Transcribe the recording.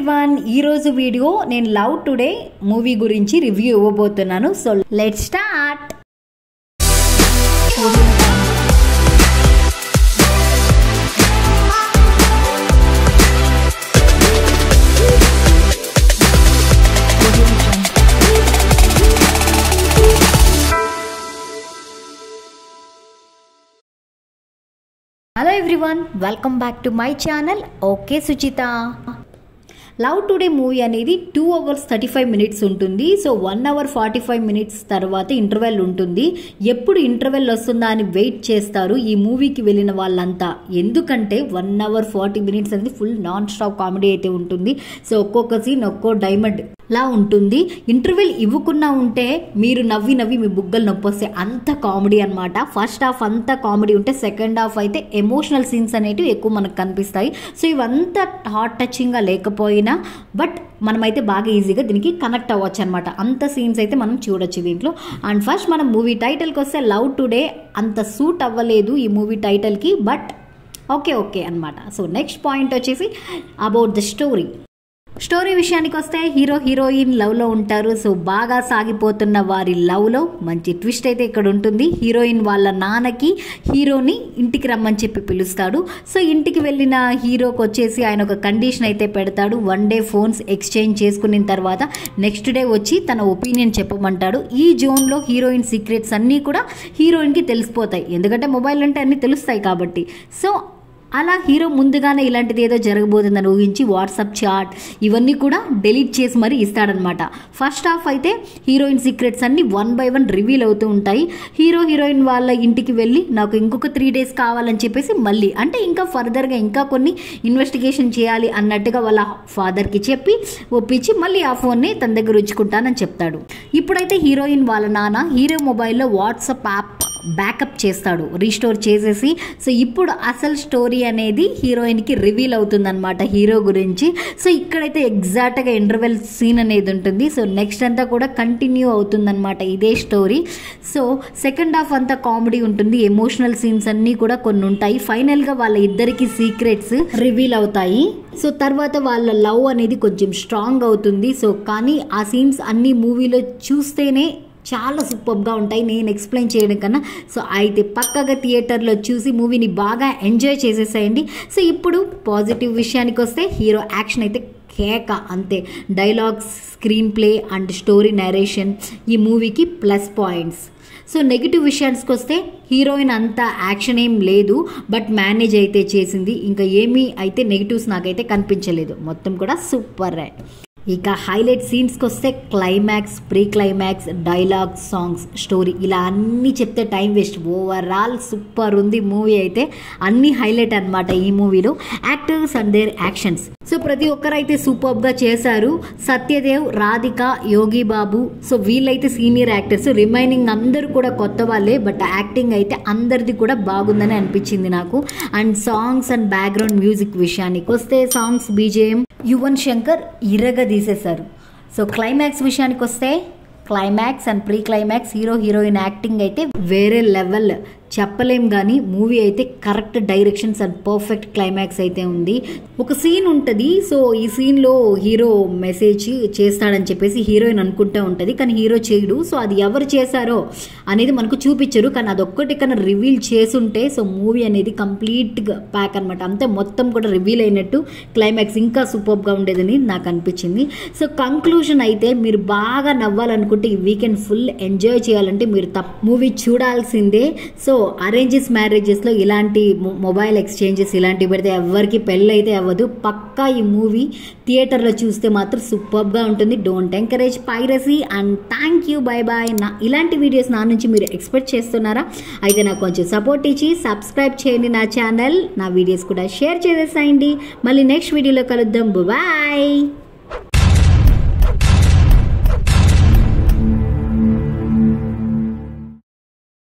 Everyone ఈ రోజు video నేను లవ్ టుడే మూవీ గురించి రివ్యూ ఇవ్వబోతున్నాను. So let start hello everyone welcome back to my channel okay Suchitha love today movie అనేది two hours thirty five minutes ఉంటుంది. So one hour forty five minutes తర్వాత interval ఉంటుంది. ఎప్పుడు interval వస్తుందా అని wait చేస్తారు. ఈ మూవీకి వెళ్ళిన వాళ్ళంతా. ఎందుకంటే వన్ అవర్ ఫార్టీ మినిట్స్ అనేది ఫుల్ నాన్ స్టాప్ కామెడీ అయితే ఉంటుంది. సో ఒక్కొక్క సీన్ ఒక్కో డైమండ్ లా ఉంటుంది. ఇంటర్వెల్ ఇవ్వకుండా ఉంటే మీరు నవ్వి నవ్వి మీ బుగ్గలు నొప్పి వస్తే అంత కామెడీ అనమాట ఫస్ట్ హాఫ్ అంతా కామెడీ ఉంటే సెకండ్ హాఫ్ అయితే ఎమోషనల్ సీన్స్ అనేటివి ఎక్కువ మనకు కనిపిస్తాయి. సో ఇవంతా హార్ట్ టచింగ్గా లేకపోయినా బట్ మనమైతే బాగా ఈజీగా దీనికి కనెక్ట్ అవ్వచ్చు అనమాట అంత సీన్స్ అయితే మనం చూడొచ్చు దీంట్లో. అండ్ ఫస్ట్ మనం మూవీ టైటిల్కి వస్తే లవ్ టుడే అంత సూట్ అవ్వలేదు ఈ మూవీ టైటిల్కి బట్ ఓకే ఓకే అనమాట సో నెక్స్ట్ పాయింట్ వచ్చేసి అబౌట్ ద స్టోరీ. స్టోరీ విషయానికి వస్తే హీరో హీరోయిన్ లవ్లో ఉంటారు. సో బాగా సాగిపోతున్న వారి లవ్లో మంచి ట్విస్ట్ అయితే ఇక్కడ ఉంటుంది. హీరోయిన్ వాళ్ళ నాన్నకి హీరోని ఇంటికి రమ్మని చెప్పి పిలుస్తాడు. సో ఇంటికి వెళ్ళిన హీరోకి వచ్చేసి ఆయన ఒక కండిషన్ అయితే పెడతాడు. వన్ డే ఫోన్స్ ఎక్స్చేంజ్ చేసుకున్న తర్వాత నెక్స్ట్ డే వచ్చి తన ఒపీనియన్ చెప్పమంటాడు. ఈ జోన్లో హీరోయిన్ సీక్రెట్స్ అన్నీ కూడా హీరోయిన్కి తెలిసిపోతాయి. ఎందుకంటే మొబైల్ అంటే అన్నీ తెలుస్తాయి కాబట్టి. సో అలా హీరో ముందుగానే ఇలాంటిది ఏదో జరగబోతుందని ఊహించి వాట్సాప్ చాట్ ఇవన్నీ కూడా డెలీట్ చేసి మరీ ఇస్తాడనమాట ఫస్ట్ హాఫ్ అయితే హీరోయిన్ సీక్రెట్స్ అన్ని వన్ బై వన్ రివీల్ అవుతూ ఉంటాయి. హీరో హీరోయిన్ వాళ్ళ ఇంటికి వెళ్ళి నాకు ఇంకొక త్రీ డేస్ కావాలని చెప్పేసి మళ్ళీ అంటే ఇంకా ఫర్దర్గా ఇంకా కొన్ని ఇన్వెస్టిగేషన్ చేయాలి అన్నట్టుగా వాళ్ళ ఫాదర్కి చెప్పి ఒప్పించి మళ్ళీ ఆ ఫోన్ని తన దగ్గర ఉంచుకుంటానని చెప్తాడు. ఇప్పుడైతే హీరోయిన్ వాళ్ళ నాన్న హీరో మొబైల్లో వాట్సాప్ యాప్ బ్యాకప్ చేస్తాడు రీస్టోర్ చేసేసి. సో ఇప్పుడు అసలు స్టోరీ అనేది హీరోయిన్కి రివీల్ అవుతుందన్నమాట హీరో గురించి. సో ఇక్కడైతే ఎగ్జాక్ట్గా ఇంటర్వెల్ సీన్ అనేది ఉంటుంది. సో నెక్స్ట్ అంతా కూడా కంటిన్యూ అవుతుందన్నమాట ఇదే స్టోరీ. సో సెకండ్ హాఫ్ అంతా కామెడీ ఉంటుంది. ఎమోషనల్ సీన్స్ అన్నీ కూడా కొన్ని ఉంటాయి. ఫైనల్గా వాళ్ళ ఇద్దరికి సీక్రెట్స్ రివీల్ అవుతాయి. సో తర్వాత వాళ్ళ లవ్ అనేది కొంచెం స్ట్రాంగ్ అవుతుంది. సో కానీ ఆ సీన్స్ అన్ని మూవీలో చూస్తేనే చాలా సూపర్గా ఉంటాయి. నేను ఎక్స్ప్లెయిన్ చేయడం కన్నా. సో అయితే పక్కగా థియేటర్లో చూసి మూవీని బాగా ఎంజాయ్ చేసేసేయండి. సో ఇప్పుడు పాజిటివ్ విషయానికి వస్తే హీరో యాక్షన్ అయితే కేక అంతే. Dialogues screenplay and story narration ఈ మూవీకి ప్లస్ పాయింట్స్ సో నెగిటివ్ విషయానికి వస్తే హీరోయిన్ అంత యాక్షన్ ఏం లేదు. బట్ మేనేజ్ అయితే చేసింది. ఇంకా ఏమీ అయితే నెగిటివ్స్ నాకైతే కనిపించలేదు. మొత్తం కూడా సూపర్ ఇక హైలైట్ సీన్స్కి వస్తే climax pre climax dialogue songs story ఇలా అన్నీ చెప్తే టైం వేస్ట్. ఓవరాల్ సూపర్ ఉంది మూవీ అయితే. అన్ని హైలైట్ అనమాట ఈ మూవీలో. Actors and their actions so ప్రతి ఒక్కరైతే సూపర్గా చేశారు. సత్యదేవ్ రాధిక యోగి బాబు. సో వీళ్ళైతే సీనియర్ యాక్టర్స్ రిమైనింగ్ అందరూ కూడా కొత్త వాళ్ళే బట్ యాక్టింగ్ అయితే అందరిది కూడా బాగుందని అనిపించింది నాకు. And songs and background music విషయానికి వస్తే సాంగ్స్ బీజేఎం యువన్ శంకర్ ఇరగ తీసేశారు సో క్లైమాక్స్ విషయానికి వస్తే climax and pre climax hero heroine acting అయితే వేరే లెవెల్. చెప్పలేం కానీ మూవీ అయితే correct directions and perfect climax అయితే ఉంది. ఒక సీన్ ఉంటుంది. సో ఈ సీన్లో హీరో మెసేజ్ చేస్తాడని చెప్పేసి హీరోయిన్ అనుకుంటూ ఉంటుంది. కానీ హీరో చేయడు. సో అది ఎవరు చేశారో అనేది మనకు చూపించరు. కానీ అదొక్కటి కన్నా రివీల్ చేసుంటే సో మూవీ అనేది కంప్లీట్గా ప్యాక్ అనమాట అంతే మొత్తం కూడా రివీల్ అయినట్టు క్లైమాక్స్ ఇంకా సూపర్గా ఉండేదని నాకు అనిపించింది. సో కంక్లూజన్ అయితే మీరు బాగా నవ్వాలనుకుంటే ఈ వీకెండ్ ఫుల్ ఎంజాయ్ చేయాలంటే మీరు తప్ప మూవీ చూడాల్సిందే. సో అరేంజెస్ మ్యారేజెస్లో ఇలాంటి మొబైల్ ఎక్స్చేంజెస్ ఇలాంటివి పెడితే ఎవరికి పెళ్ళి అయితే అవ్వదు. పక్కా ఈ మూవీ థియేటర్లో చూస్తే మాత్రం సూపర్గా ఉంటుంది. Don't encourage piracy and thank you bye bye నా ఇలాంటి వీడియోస్ నా నుంచి మీరు ఎక్స్పెక్ట్ చేస్తున్నారా? అయితే నాకు కొంచెం సపోర్ట్ ఇచ్చి సబ్స్క్రైబ్ చేయండి నా ఛానల్ నా వీడియోస్ కూడా షేర్ చేసేసేయండి. మళ్ళీ నెక్స్ట్ వీడియోలో కలుద్దాం. బాయ్